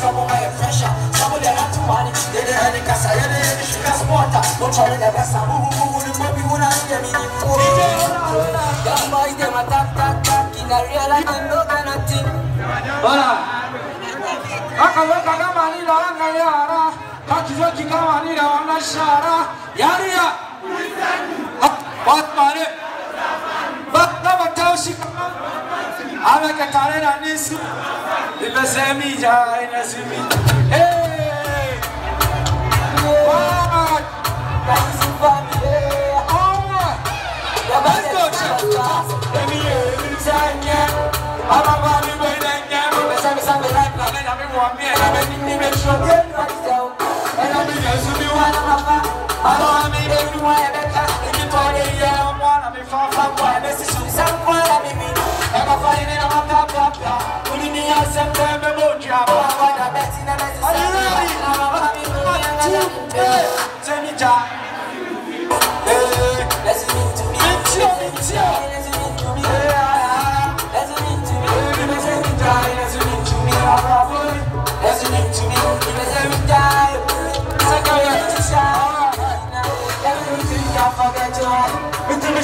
trouble my pressure. Some of them are too money. They dey head in casa, they dey head in sugar smarter. Don't try to get best. Who who who who the movie who not get me the phone. Young boys them a tap tap tap. In a real life them no get nothing. Bora. Akaweka kama ni la anga yara. Hakizoki kama ni la wana shara. Yaria. Batmane. Batna bataushi. Ameka tare na nisu. Imesemi ja inasimi. Hey. What? Guys, you family. Oh. Let's go, Chef. Let me hear you time, yeah. I'm in the house, and tell you, I'm a Oh, fan. I bet in a Messi. Are you ready? Tell me, ja.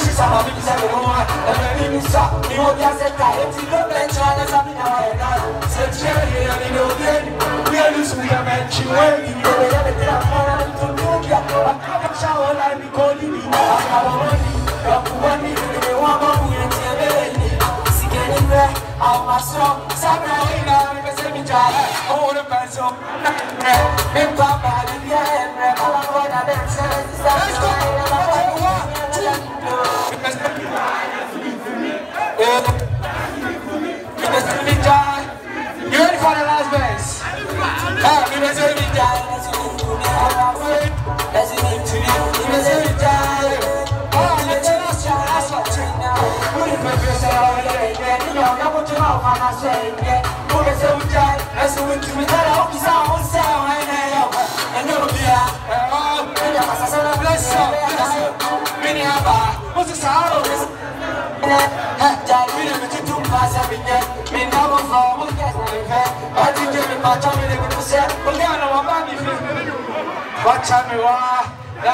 Between she's a baby, she's a woman. And then you saw, you won't get set tight. If you don't venture, there's something in our head. Say, Jerry, and you know, then, we are losing, we are meant to win. You know, everything I'm falling to do. Yeah, I'm coming shower like me calling me. I'm our money. You're the one me. You want more, we ain't here, baby. See, anywhere, I'm a song. Sabre, we know, we can say me try. Oh, the pencil. Me papa, you yeah, me. All I want, I dance, dance, dance. Let's go. One, Oh, bless you, bless you. Mini Abba. What's the sound? Wacha mi wa, na